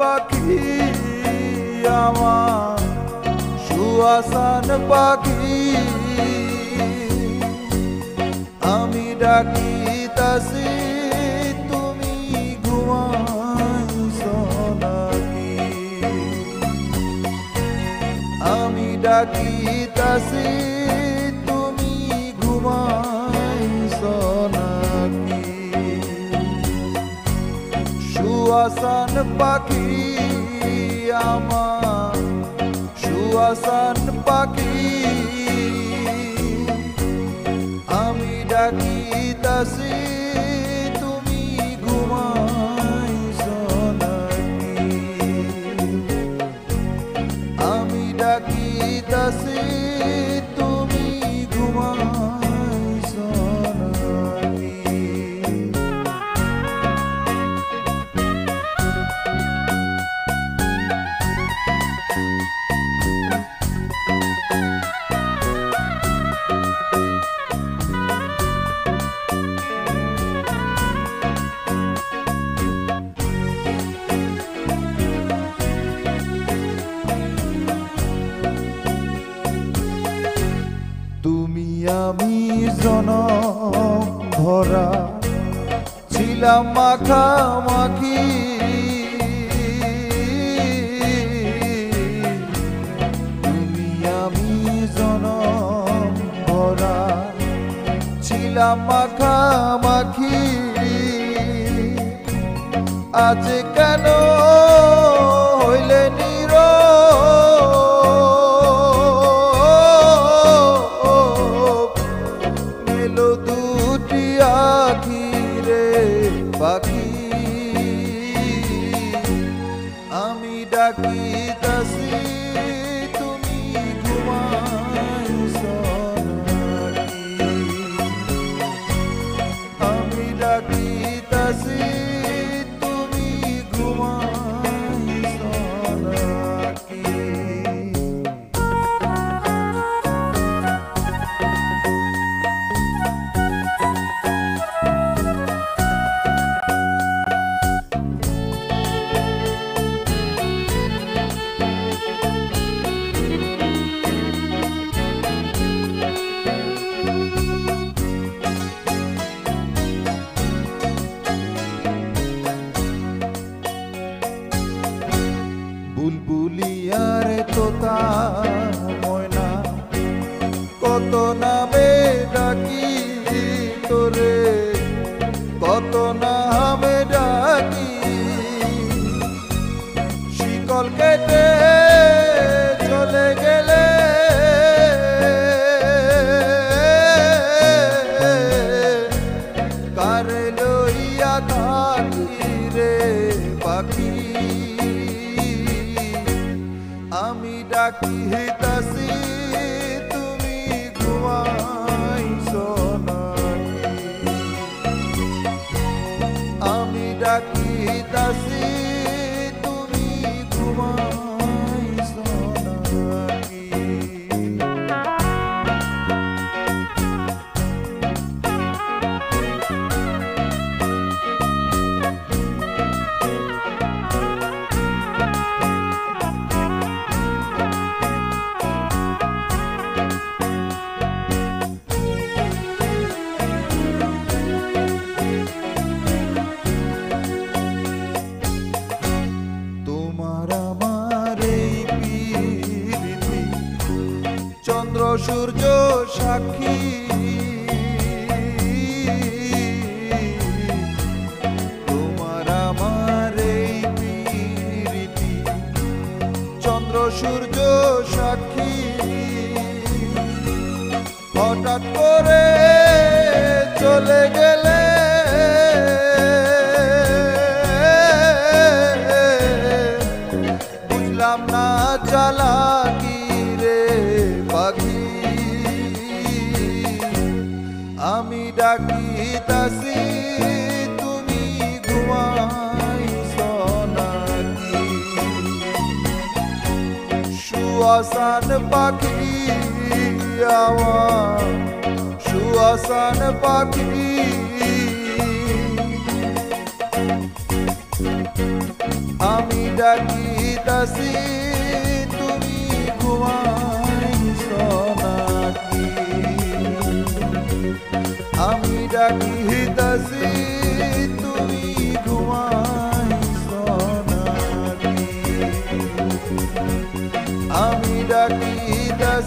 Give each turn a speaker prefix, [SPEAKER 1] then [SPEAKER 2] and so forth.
[SPEAKER 1] পাখি আমার সুয়াসান পাখি। আমি ডাকি তাসি তুমি ঘুমাইছ নাকি? আমি ডাকি তাসি সুয়াসান পাখি আমার সুয়াসান পাখি। আমি ডাকি তাসি তুমি ঘুমাইছ নাকি? আমি ডাকি তাসি তুমি আমি জনম ভরা, ছিলাম মাখামাখি তুমি আমি জনম ভরা, ছিলাম মাখামাখি আজ কেন হইলে কত নামে ডাকি তোরে? কত নামে ডাকি? শিকল কেটে চলে গেলে। কারে রে পাখি? আমি ডাকি হেতাসি আমি ডাকি হেতাসি সূর্য সাক্ষী। তোমার আমার এই পীড়িতি চন্দ্র সূর্য সাক্ষী। হঠাৎ করে চলে গেলে বুঝলাম না চালাকি রে পাখি সুয়াসান পাখি আমার সুয়াসান পাখি। আমি ডাকি তাসি তুমি ঘুমাইছ নাকি আমি ডাকি A minha vida